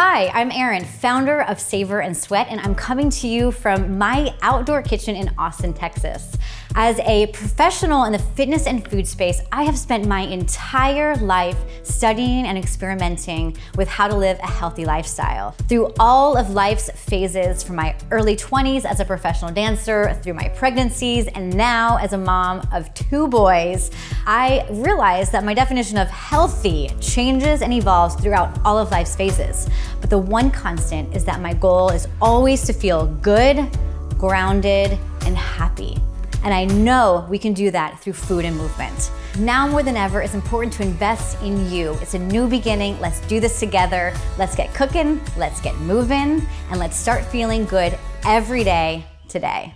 Hi, I'm Erin, founder of Savor and Sweat, and I'm coming to you from my outdoor kitchen in Austin, Texas. As a professional in the fitness and food space, I have spent my entire life studying and experimenting with how to live a healthy lifestyle. Through all of life's phases, from my early 20s as a professional dancer, through my pregnancies, and now as a mom of two boys, I realized that my definition of healthy changes and evolves throughout all of life's phases. But the one constant is that my goal is always to feel good, grounded, and happy. And I know we can do that through food and movement. Now more than ever, it's important to invest in you. It's a new beginning. Let's do this together. Let's get cooking, let's get moving, and let's start feeling good every day today.